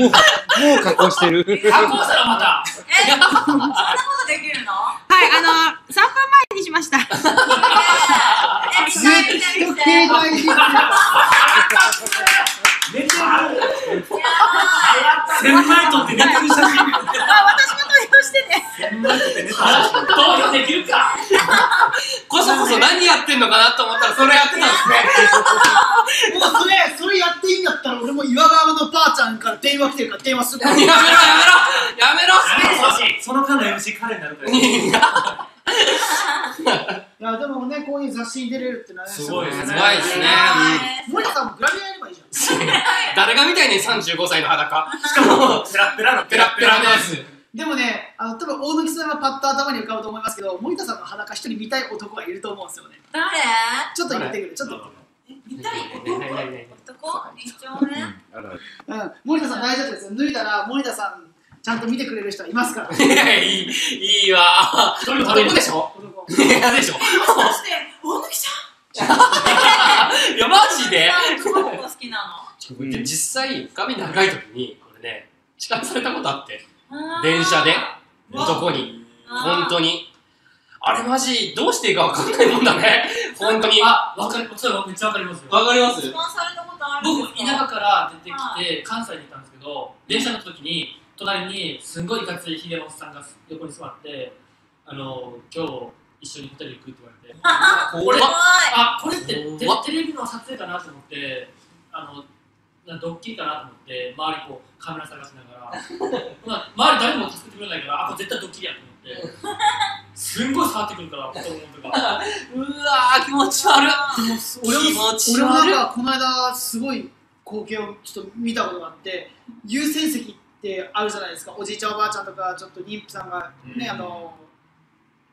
もう、もう加工してる。加工したらまた。え、そんなことできるの？はい、あの、3分前にしました。え、見たい見たい見たい。携帯で寝てる。いや千枚取って寝てる写真。あ、私も投票してね。千枚取って寝てる写真。投票できるか。こそこそ何やってんのかなと思ったらそれやってたんですね。ったら俺も岩川のばあちゃんから電話来てるから電話するから。やめろやめろやめろその間の MC 彼になるから。いや、でもね、こういう雑誌に出れるってのはね、すごいですねすごいですね。森田さんもグラビアやればいいじゃん。誰が見たいねん35歳の裸。しかも、ペラッペラのペラッペラのやつ。でもね、あの多分大貫さんがパッと頭に浮かぶと思いますけど、森田さんの裸一人見たい男がいると思うんですよね。誰？ちょっと言ってくる、ちょっと言ったい男？一丁ね。あら。くる。うん、森田さん大丈夫です。よ。脱いだら森田さんちゃんと見てくれる人はいますから。いや、いい、いいわ。男？でしょ男？嫌でしょもしかして、大貫さいや、マジで好きなで実際、髪長い時に、これね、痴漢されたことあって、の電車で、男？に、本当に。あれマジ、どうしていいかわかんないもんだね。本当に。あ、わかり、それめっちゃわかりますよ。わかります質問されたことあるんです僕、か田舎から出てきて、関西に行ったんですけど、電車乗った時に、隣にすんごいいかついひげのおっさんが横に座って、あの、今日一緒にホテル行くって言われて、怖っ怖い。あ、これってテレビの撮影かなと思って、あの、なドッキリかなと思って、周りこうカメラ探しながら、まあ、周り誰も助けてくれないから、あ、これ絶対ドッキリやと思って、すんごい触ってくるから、子供とか。うわー、気持ち悪い。俺も気持ち俺もなんかこの間すごい光景をちょっと見たことがあって優先席ってあるじゃないですか。おじいちゃんおばあちゃんとかちょっと妊婦さんがね、うん。あの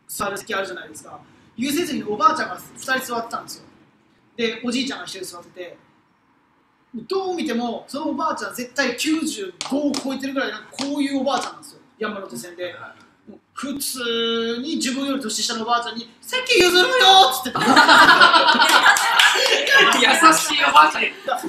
座る席あるじゃないですか。優先席におばあちゃんが2人座ってたんですよ。でおじいちゃんが1人座ってて。どう見てもそのおばあちゃん絶対95を超えてるぐらいなんかこういうおばあちゃんなんですよ。山手線で。もう普通に自分より年下のおばあちゃんに「席譲るよ!」っつってた優しいおばあちゃん。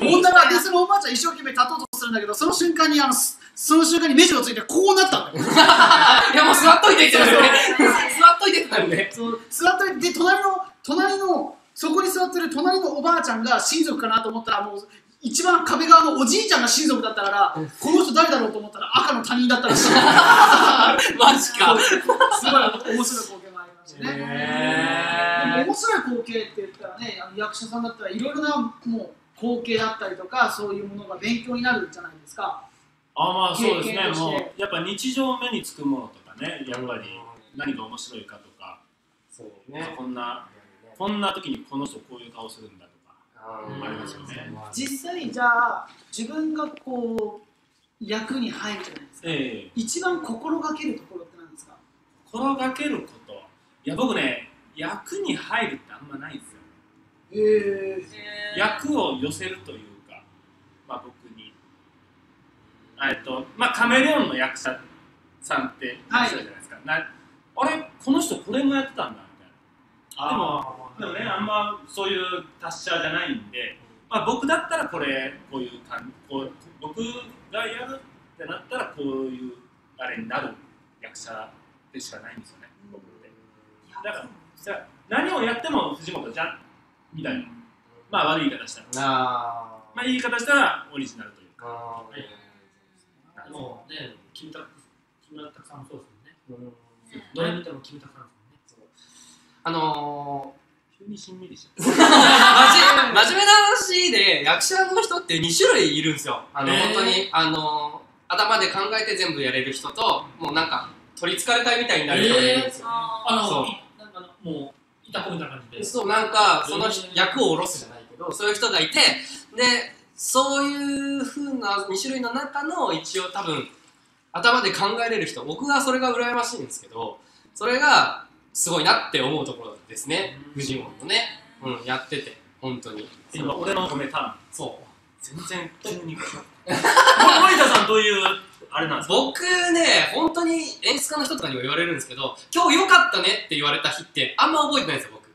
女がでそのおばあちゃん一生懸命立とうとするんだけどその瞬間にあのすその瞬間に目白ついてこうなったんだよいや、もう座っといてってなるね。座っといてってなるね。座ってで隣の隣のそこに座ってる隣のおばあちゃんが親族かなと思ったらもう一番壁側のおじいちゃんが親族だったからこの人誰だろうと思ったら赤の他人だったらしい。マジか。すごい面白い光景もありましたね、でもへ面白い光景って言ったらねあの役者さんだったらいろいろなもう光景だったりとかそういうものが勉強になるじゃないですか。あまあそうですね。もうやっぱ日常目につくものとかねやっぱり何が面白いかとか、そうね。こんなこんな時にこの人こういう顔するんだ実際じゃあ自分がこう役に入るじゃないですか。ええ。一番心がけるところって何ですか？心がけること。いや僕ね役に入るってあんまないんですよ。へえ。役を寄せるというかまあ僕に。えっとまあカメレオンの役者さんっていらっしゃるじゃないですか、なあれこの人これもやってたんだみたいな。でもでもね、あんまそういう達者じゃないんで、まあ、僕だったらこれ、こういう感じ、こう僕がやるってなったら、こういうあれになる役者でしかないんですよね、僕って。だから、じゃあ何をやっても藤本じゃんみたいな、まあ悪い言い方したら、あまあいい言い方したらオリジナルというか。あもうね、キムタク木村拓さんもそうですもんね。どれ見てもキムタクさんですもんね。あの急にしんみりしちゃー、真 面真面目な話で役者の人って2種類いるんですよ。あの、へー。本当にあのー、頭で考えて全部やれる人ともうなんか取りつかれたいみたいになる人がいるんですよ、あの、そう。いなんかもう、いたこみたいな感じで。そうなんかそのへー。役を下ろすじゃないけどそういう人がいてでそういうふうな2種類の中の一応多分頭で考えれる人僕はそれが羨ましいんですけどそれがすごいなって思うところですね。うん。フジモンのね、うん、やってて。本当に。今、俺の米ターン。そう。全然急に。森田さんどういう、あれなんですか？僕ね本当に演出家の人とかにも言われるんですけど今日良かったねって言われた日ってあんま覚えてないんですよ僕。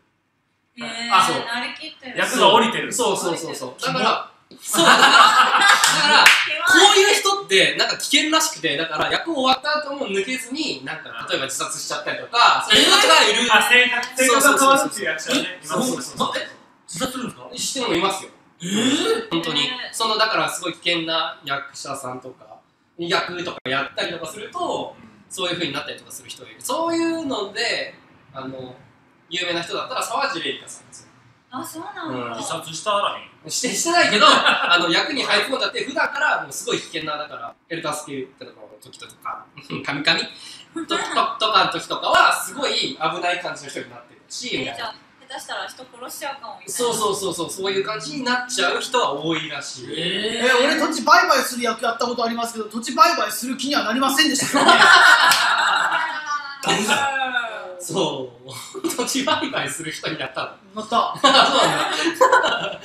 えー、あそう。なりきってる。役が降りてる。そうそうそうそう。だからそう。だからだからこういう人っってなんか危険らしくてだから役終わった後も抜けずになんか例えば自殺しちゃったりとかそういう人がいる、あ性格性格が変わるっていう役者ねそうそうそう自殺するんですか？してもいますよ。えー？本当に。そのだからすごい危険な役者さんとか役とかやったりとかするとそういう風になったりとかする人がいる。そういうのであの有名な人だったら沢尻エリカさんですよあ、そうなんうんだ。自殺したらへん。してしてないけど あの役に入り込んじゃって普段からもうすごい危険なだからエルタースキルってのの時とか カミカミ？とととかの時とかはすごい危ない感じの人になってるしみたいなえじゃあ下手したら人殺しちゃうかもみたいな。そうそうそうそうそういう感じになっちゃう人は多いらしい、ええ俺土地売買する役やったことありますけど土地売買する気にはなりませんでした そう土地売買する人になったの。なったそうな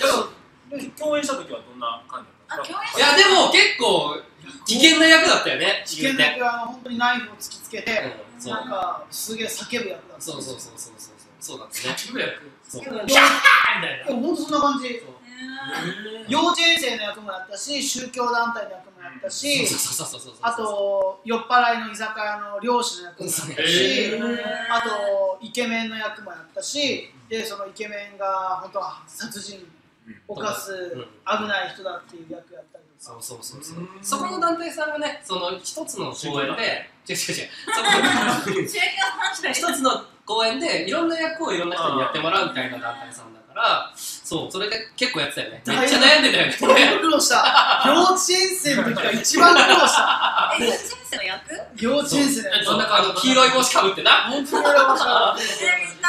んだ。共演した時はどんな感じだあ、ったんですか共演いやでも結構危険な役だったよね危険な役は本当にナイフを突きつけて、うんなんかすげえ叫ぶ役だったそうそうそうそうそう。そうだったね。叫ぶ役そう。でもシャーみたいなでも本当そんな感じ幼稚園生の役もやったし宗教団体の役もやったしそうそうそうそうそうあと酔っ払いの居酒屋の漁師の役もやったし、えあとイケメンの役もやったしでそのイケメンが本当は殺人犯すうん。危ない人だっていう役やったりとか。そうそうそうそう。うん。そこの団体さんがねその一つの公演で違う違う。違う 一つの公演でいろんな役をいろんな人にやってもらうみたいな団体さんだからそうそれで結構やってたよね。めっちゃ悩んでたよね。これ苦労した幼稚園生の時が一番苦労した。え、幼稚園生の役？幼稚園生のやつそんなあの黄色い帽子かぶってな。本当に苦労した知りた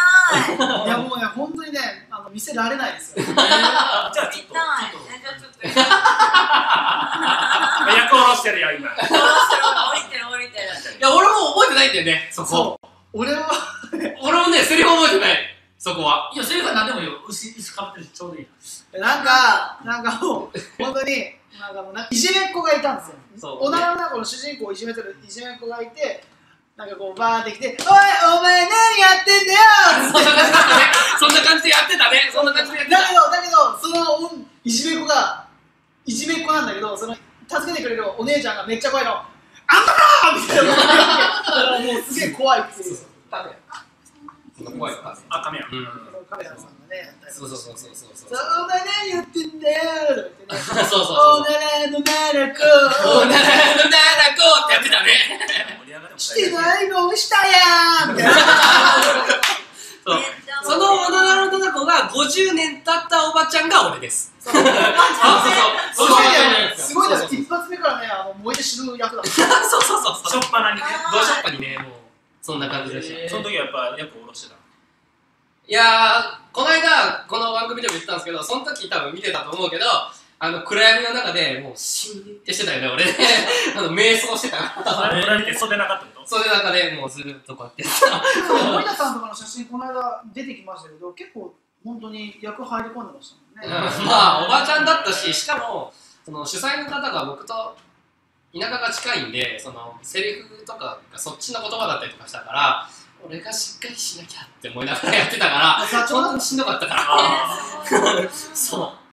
い。いやもうね本当にねあの見せられないですよ。じゃあちょっとちょっ見たい。とえ、じゃあちょっと。下ろ役下ろしてるよ今。してる。降りてる降りてる。いや俺も覚えてないんだよねそこ。俺は俺もねセリフ覚えてないそこは？いやセリフは何でもいいよ。牛牛かぶってちょうどいい。なんかなんかもう本当になんかもうなんかいじめっ子がいたんですよ。そうおならの中の主人公をいじめてるいじめっ子がいてなんかこうバーってきて「おいお前何やってんだよ!」そんな感じだったね。そんな感じでやってたね。そんな感じでやってだけどだけどそのいじめっ子がいじめっ子なんだけどその助けてくれるお姉ちゃんがめっちゃ怖いの「あんたら!」みたいなもうすげえ怖いっていう怖いかあカメラうん。カメラさんがねそうそうそうそうそうそう。そうお前何やってんだよ そうそうそうおならのならこおならのならこうってやってたね。盛り上がりもしてないのしたやん そのおならのな子が50年経ったおばちゃんが俺です。そうそうそう。すごいねすごいね一発目からねあの燃えて死ぬ役だった。そうそうそうしょっぱなにね。どう。しよっぱにねもう。そんな感じでした。その時はやっぱ役下ろしてたいやーこの間この番組でも言ってたんですけどその時多分見てたと思うけどあの暗闇の中でもうシーンってしてたよね俺。ね あの瞑想してた。あれ見て袖なかったこと？それの中でもうずっとこうやって。森田さんとかの写真この間出てきましたけど結構本当に役入り込んでましたもんね。まあおばちゃんだったししかもその主催の方が僕と田舎が近いんでそのセリフとかがそっちの言葉だったりとかしたから俺がしっかりしなきゃって思いながらやってたから本当にしんどかったから。あそう